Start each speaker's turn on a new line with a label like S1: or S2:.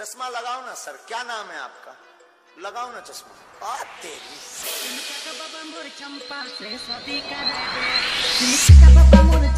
S1: चश्मा लगाओ ना सर। क्या नाम है आपका? लगाओ ना चश्मा। आ तेरी।
S2: चंपा